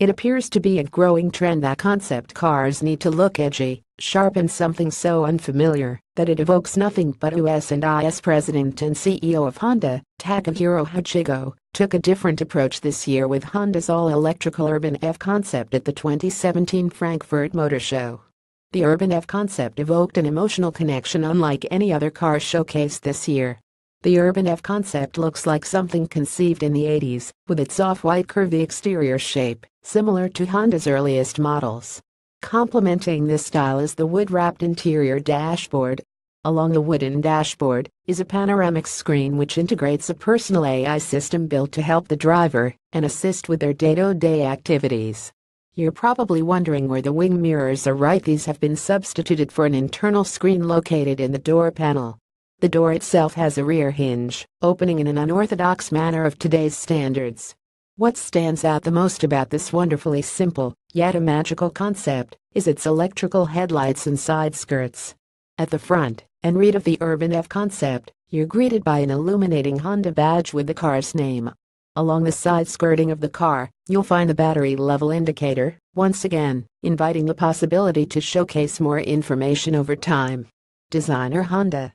It appears to be a growing trend that concept cars need to look edgy, sharp and something so unfamiliar that it evokes nothing but US and IS president and CEO of Honda, Takahiro Hachigo, took a different approach this year with Honda's all-electrical Urban EV concept at the 2017 Frankfurt Motor Show. The Urban EV concept evoked an emotional connection unlike any other car showcased this year. The Urban EV concept looks like something conceived in the 80s, with its off-white curvy exterior shape, similar to Honda's earliest models. Complementing this style is the wood-wrapped interior dashboard. Along the wooden dashboard is a panoramic screen which integrates a personal AI system built to help the driver and assist with their day-to-day -day activities. You're probably wondering where the wing mirrors are right these have been substituted for an internal screen located in the door panel. The door itself has a rear hinge, opening in an unorthodox manner of today's standards. What stands out the most about this wonderfully simple, yet a magical concept, is its electrical headlights and side skirts. At the front and read of the Urban EV concept, you're greeted by an illuminating Honda badge with the car's name Along the side skirting of the car, you'll find the battery level indicator, once again, inviting the possibility to showcase more information over time. Designer Honda